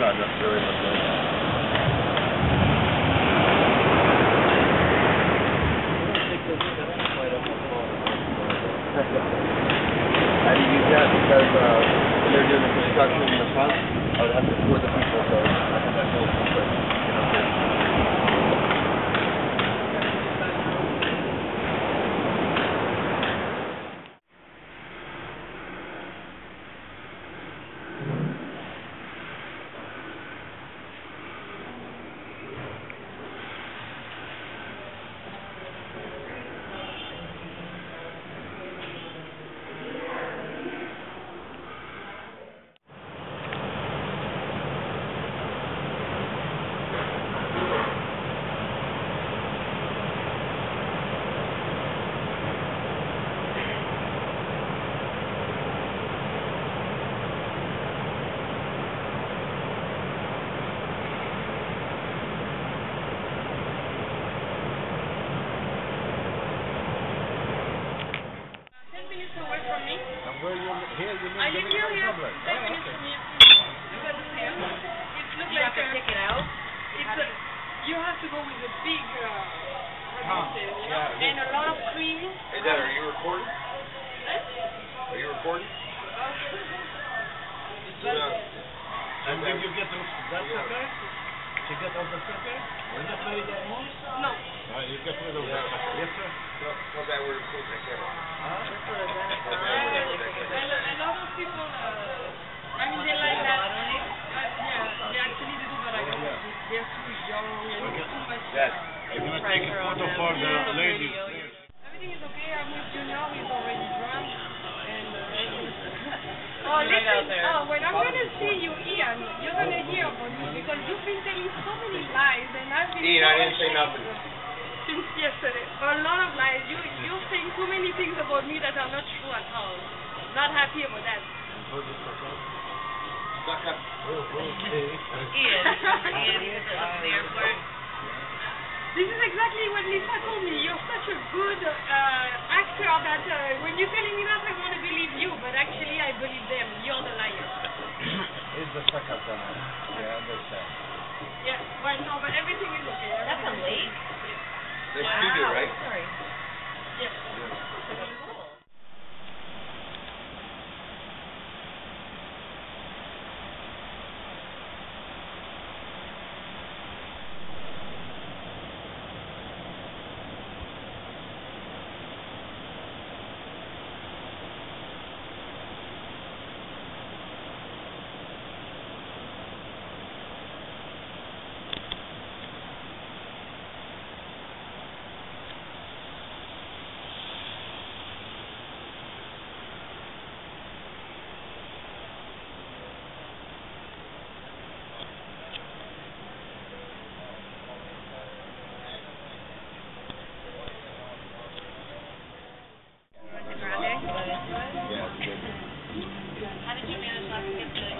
not necessarily much noise. I use that because uh, when they're doing the construction in the front, I would have to tour the people, so I have that little comfort, you know. Ten minutes away from me. And where you li- here you I live live here, here. Dublin. Ten Oh, minutes okay. from here. Look at the stairs. It looks You like have to a, take it out? it's a, you have to go with a big, uh, how you Huh, yeah, and a lot of cream. Hey, Dad, are you recording? Are you recording? And did you get the that sucker? You get all the sucker? Was it very that much? No. Uh, you get rid of the sucker. Yes, sir. Come back where you're close that camera. That's what it is. Uh, a, lo- a lot of people, uh, I mean, they like that. Uh, yeah, they actually do, but I don't. They're too young and Okay. too much. Yes. uh, You're gonna take a photo for the ladies. Everything is okay. I'm with Junior. He's already drunk. And, uh, oh, out listen. there. Oh, when I'm gonna see you, Ian, you're gonna hear about me because you've been telling so many lies, and I've been. Ian, so I didn't say ashamed nothing. Since yesterday, a lot of lies. You you're saying too many things about me that are not true at all. Not happy about that. Suck up. Okay. Ian, Ian, you the airport. This is exactly what Lisa told me. You're such a good uh, actor that uh, when you're telling me that, I want to believe you, but actually I believe them. You're the liar. It's the sucker tunnel. Yeah, I understand. Yeah, well, no, but everything is okay. That's a Everything is lake? There's Wow. studio, right? Sorry. okay. Yes. Cool. How did you manage not to get the ear-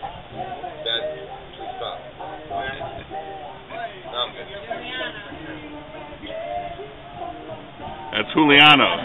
Dad, please stop. No, I'm. That's Juliano.